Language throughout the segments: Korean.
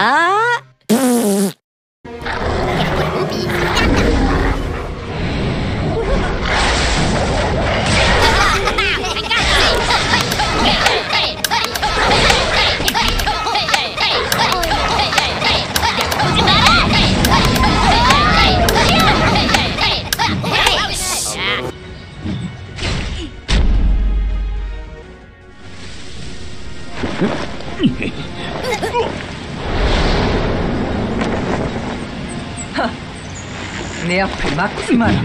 아! 내 앞을 막지 마라.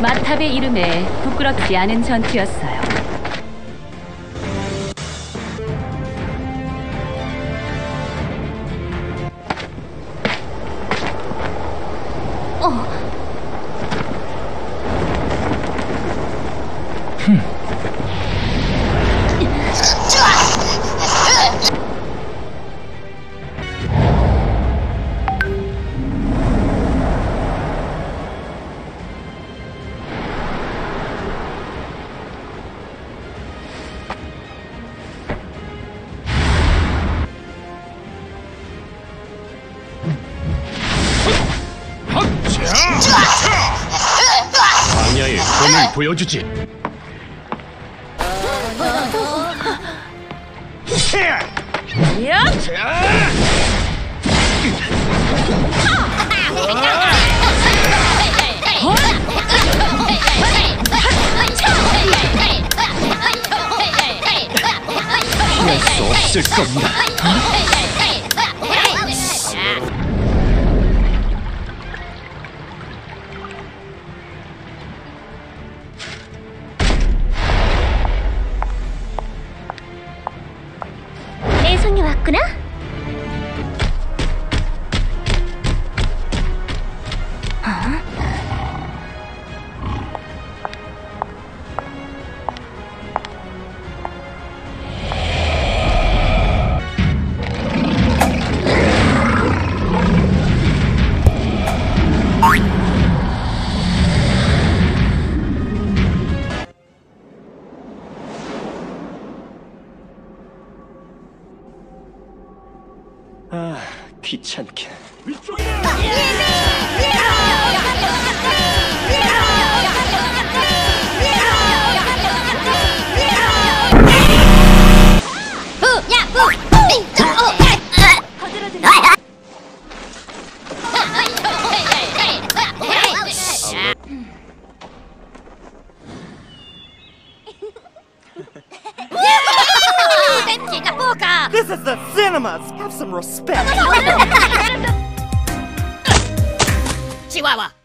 마탑의 이름에 부끄럽지 않은 전투였어요. 광야 의 혼을 보여주지. 피할 수 없을 겁니다. 아, 귀찮게. Have some respect! Chihuahua!